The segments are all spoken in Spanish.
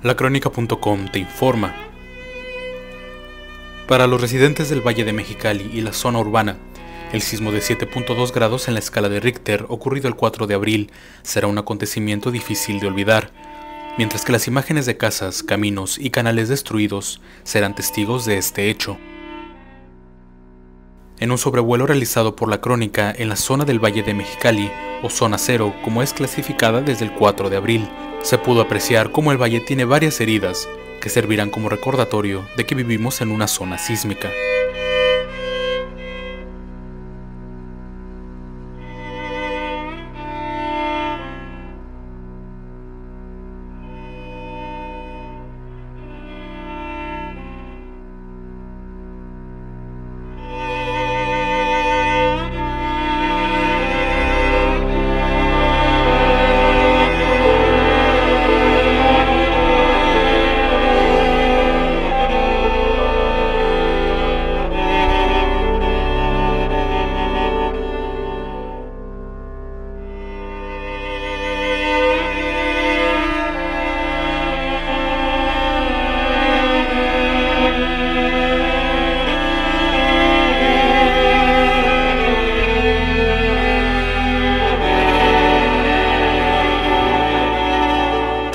Lacrónica.com te informa. Para los residentes del Valle de Mexicali y la zona urbana, el sismo de 7.2 grados en la escala de Richter, ocurrido el 4 de abril, será un acontecimiento difícil de olvidar, mientras que las imágenes de casas, caminos y canales destruidos serán testigos de este hecho. En un sobrevuelo realizado por la crónica en la zona del Valle de Mexicali, o zona cero como es clasificada desde el 4 de abril, se pudo apreciar cómo el valle tiene varias heridas que servirán como recordatorio de que vivimos en una zona sísmica.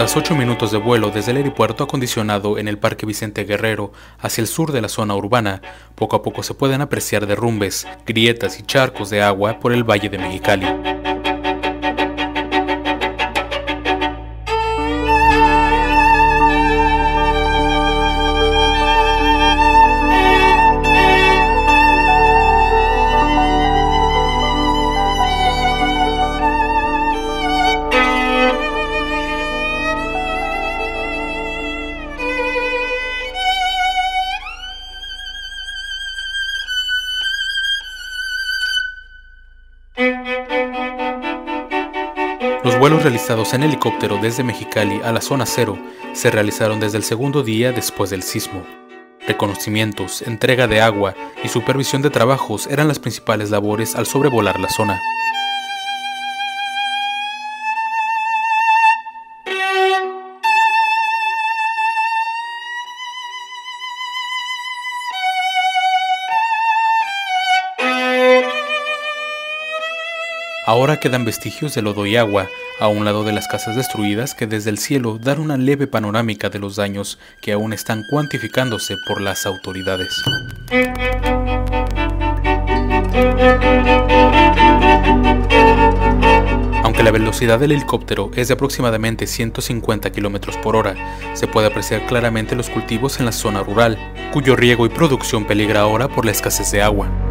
Tras 8 minutos de vuelo desde el aeropuerto acondicionado en el Parque Vicente Guerrero hacia el sur de la zona urbana, poco a poco se pueden apreciar derrumbes, grietas y charcos de agua por el Valle de Mexicali. Los vuelos realizados en helicóptero desde Mexicali a la zona cero se realizaron desde el segundo día después del sismo. Reconocimientos, entrega de agua y supervisión de trabajos eran las principales labores al sobrevolar la zona. Ahora quedan vestigios de lodo y agua a un lado de las casas destruidas que desde el cielo dan una leve panorámica de los daños que aún están cuantificándose por las autoridades. Aunque la velocidad del helicóptero es de aproximadamente 150 km por hora, se puede apreciar claramente los cultivos en la zona rural, cuyo riego y producción peligra ahora por la escasez de agua.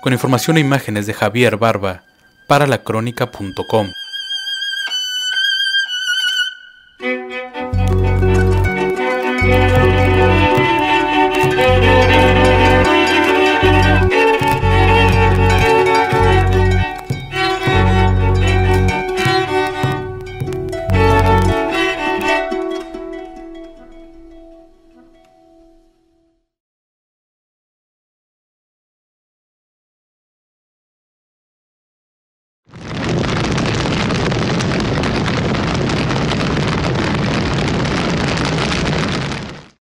Con información e imágenes de Javier Barba para lacrónica.com.